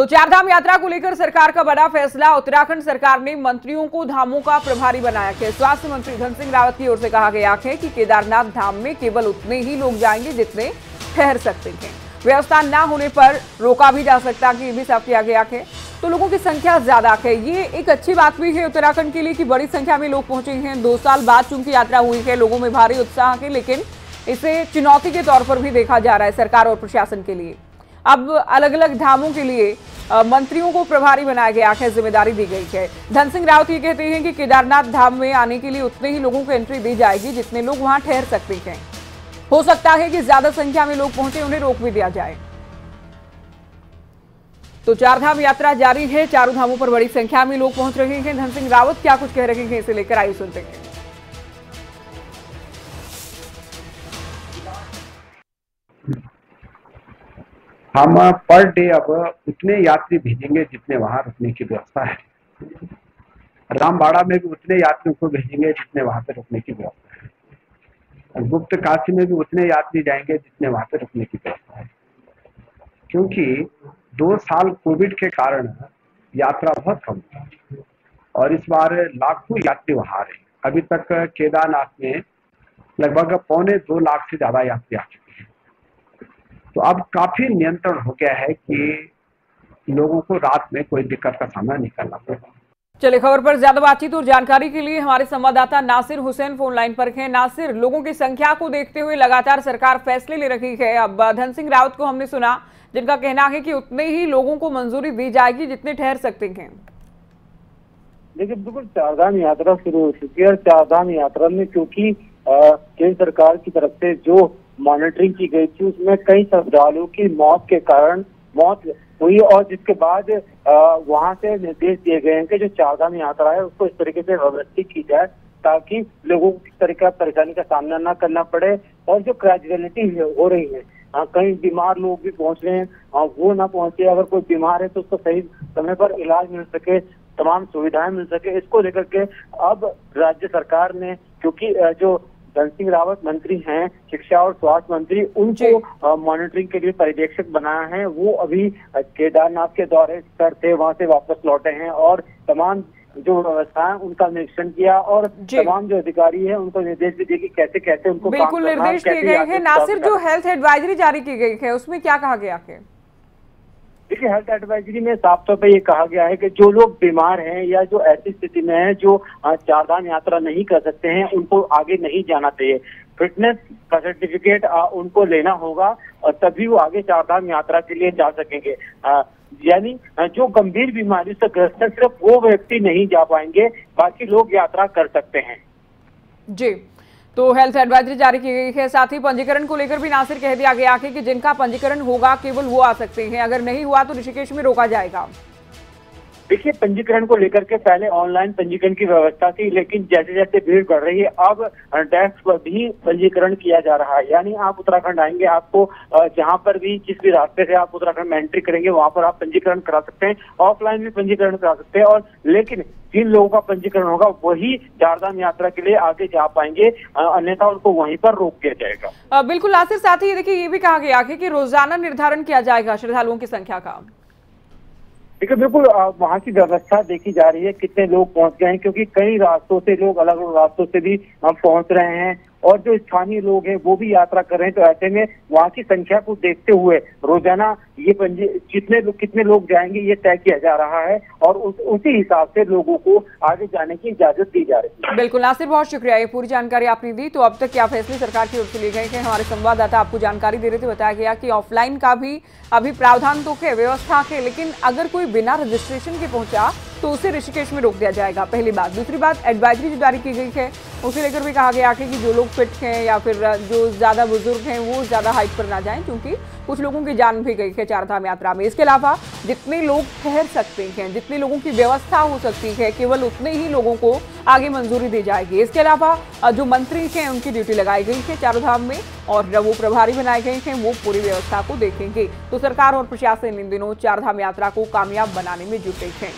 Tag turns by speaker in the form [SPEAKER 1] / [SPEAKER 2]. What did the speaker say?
[SPEAKER 1] तो चारधाम यात्रा को लेकर सरकार का बड़ा फैसला। उत्तराखंड सरकार ने मंत्रियों को धामों का प्रभारी बनाया है स्वास्थ्य मंत्री धन सिंह रावत की ओर से कहा गया है कि केदारनाथ धाम में केवल उतने ही लोग जाएँगे जितने ठहर सकते हैं व्यवस्था न होने पर रोका भी जा सकता ये भी साफ़ किया गया है। तो लोगों की संख्या ज़्यादा है। ये एक अच्छी बात भी है उत्तराखंड के लिए कि बड़ी संख्या में लोग पहुँचे हैं। दो साल बाद चूँकि यात्रा हुई है, लोगों में भारी उत्साह है, लेकिन इसे चुनौती के तौर पर भी देखा जा रहा है सरकार और प्रशासन के लिए। अब अलग अलग धामों के लिए मंत्रियों को प्रभारी बनाया गया है ज़िम्मेदारी दी गई है। धन सिंह रावत ये कहते हैं कि केदारनाथ धाम में आने के लिए उतने ही लोगों को एंट्री दी जाएगी जितने लोग वहाँ ठहर सकते हैं। हो सकता है कि ज़्यादा संख्या में लोग पहुँचे, उन्हें रोक भी दिया जाए। तो चार धाम यात्रा जारी है, चारों धामों पर बड़ी संख्या में लोग पहुँच रहे हैं। धन सिंह रावत क्या कुछ कह रहे हैं इसे लेकर आयु सुनते हैं।
[SPEAKER 2] हम पर डे अब उतने यात्री भेजेंगे जितने वहाँ रुकने की व्यवस्था है। रामबाड़ा में भी उतने यात्रियों को भेजेंगे जितने वहाँ पे रुकने की व्यवस्था है। गुप्त काशी में भी उतने यात्री जाएँगे जितने वहाँ पे रुकने की व्यवस्था है। क्योंकि दो साल कोविड के कारण यात्रा बहुत कम था और इस बार लाखों यात्री वहाँ आ रहे। अभी तक केदारनाथ में लगभग पौने दो लाख से ज़्यादा यात्री आ चुके तो अब काफ़ी नियंत्रण हो गया है कि लोगों को रात में कोई दिक्कत का सामना नहीं करना पड़ेगा।
[SPEAKER 1] चलिए खबर पर ज़्यादा बातचीत और जानकारी के लिए हमारे संवाददाता नासिर हुसैन फ़ोन लाइन पर हैं। नासिर लोगों की संख्या को देखते हुए लगातार सरकार फैसले ले रही है। अब धन सिंह रावत को हमने सुना जिनका कहना है कि उतने ही लोगों को मंजूरी दी जाएगी जितने ठहर सकते हैं।
[SPEAKER 3] देखिए बिल्कुल चारधाम यात्रा शुरू हो चुकी है चारधाम यात्रा में क्योंकि केंद्र सरकार की तरफ़ से जो मॉनिटरिंग की गई थी, उसमें कई श्रद्धालुओं की मौत के कारण मौत हुई और जिसके बाद वहाँ से निर्देश दिए गए हैं कि जो चारधाम यात्रा है, उसको इस तरीके से व्यवस्थित की जाए ताकि लोगों को किस तरह का परेशानी का सामना न करना पड़े और जो ग्रेजुअलिटी हो रही है। कई बीमार लोग भी पहुँच रहे हैं हाँ वो ना पहुँचे। अगर कोई बीमार है तो उसको सही समय पर इलाज मिल सके, तमाम सुविधाएँ मिल सके। इसको लेकर के अब राज्य सरकार ने, क्योंकि जो धन सिंह रावत मंत्री हैं शिक्षा और स्वास्थ्य मंत्री उनको मॉनिटरिंग के लिए पर्यवेक्षक बनाया है। वो अभी केदारनाथ के दौरे पर थे वहाँ से वापस लौटे हैं और तमाम जो व्यवस्था है उनका निरीक्षण किया और तमाम जो अधिकारी है उनको निर्देश भी दिए कि कैसे कैसे उनको
[SPEAKER 1] बिल्कुल निर्देश दिए गए हैं। नासिर जो हेल्थ एडवाइजरी जारी की गई है उसमें क्या कहा गया है
[SPEAKER 3] देखिए हेल्थ एडवाइजरी में साफ़ तौर पर ये कहा गया है कि जो लोग बीमार हैं या जो ऐसी स्थिति में है जो चारधाम यात्रा नहीं कर सकते हैं, उनको आगे नहीं जाना चाहिए। फिटनेस का सर्टिफिकेट उनको लेना होगा और तभी वो आगे चारधाम यात्रा के लिए जा सकेंगे। यानी जो गंभीर बीमारी से ग्रस्त है, सिर्फ़ वो व्यक्ति नहीं जा पाएँगे, बाकी लोग यात्रा कर सकते हैं।
[SPEAKER 1] जी। तो हेल्थ एडवाइजरी जारी की गई है। साथ ही पंजीकरण को लेकर भी नासिर कह दिया गया है कि जिनका पंजीकरण होगा, केवल वो आ सकते हैं। अगर नहीं हुआ तो ऋषिकेश में रोका जाएगा।
[SPEAKER 3] देखिए, पंजीकरण को लेकर के पहले ऑनलाइन पंजीकरण की व्यवस्था थी, लेकिन जैसे जैसे भीड़ बढ़ रही है, अब डेस्क पर भी पंजीकरण किया जा रहा है। यानी आप उत्तराखंड आएँगे, आपको जहाँ पर भी जिस भी रास्ते से आप उत्तराखंड में एंट्री करेंगे, वहाँ पर आप पंजीकरण करा सकते हैं ऑफलाइन भी पंजीकरण करा सकते हैं, और लेकिन जिन लोगों का पंजीकरण होगा, वही चारधाम यात्रा के लिए आगे जा पाएँगे अन्यथा उनको वहीं पर रोक दिया जाएगा।
[SPEAKER 1] बिल्कुल नासिर साथ ही देखिए, ये भी कहा गया कि रोज़ाना निर्धारण किया जाएगा, श्रद्धालुओं की संख्या का।
[SPEAKER 3] देखिए, बिल्कुल वहाँ की व्यवस्था देखी जा रही है, कितने लोग पहुँच गए हैं, क्योंकि कई रास्तों से लोग अलग अलग रास्तों से भी पहुँच रहे हैं। और जो स्थानीय लोग हैं वो भी यात्रा कर रहे हैं तो ऐसे में वहाँ की संख्या को देखते हुए रोज़ाना ये कितने लोग कितने लोग जाएँगे ये तय किया जा रहा है और उस, उसी हिसाब से लोगों को आगे जाने की इजाज़त दी जा रही है।
[SPEAKER 1] बिल्कुल नासिर बहुत शुक्रिया। ये पूरी जानकारी आपने दी तो अब तक क्या फैसले सरकार की ओर से लिए गए हैं? हमारे संवाददाता आपको जानकारी दे रहे थे बताया गया कि ऑफलाइन का भी अभी प्रावधान तो है व्यवस्था के लेकिन अगर कोई बिना रजिस्ट्रेशन के पहुँचा तो उसे ऋषिकेश में रोक दिया जाएगा। पहली बात। दूसरी बात एडवाइजरी जारी की गई है उसे लेकर भी कहा गया कि जो लोग फिट हैं या फिर जो ज़्यादा बुज़ुर्ग हैं, वो ज़्यादा हाइट पर ना जाएँ, क्योंकि कुछ लोगों की जान भी गई है चारधाम यात्रा में। इसके अलावा जितने लोग ठहर सकते हैं, जितने लोगों की व्यवस्था हो सकती है, केवल उतने ही लोगों को आगे मंजूरी दी जाएगी। इसके अलावा जो मंत्री हैं, उनकी ड्यूटी लगाई गई है चारों में और वो प्रभारी बनाए गए हैं, वो पूरी व्यवस्था को देखेंगे। तो सरकार और प्रशासन इन दिनों चारधाम यात्रा को कामयाब बनाने में जुटे हैं।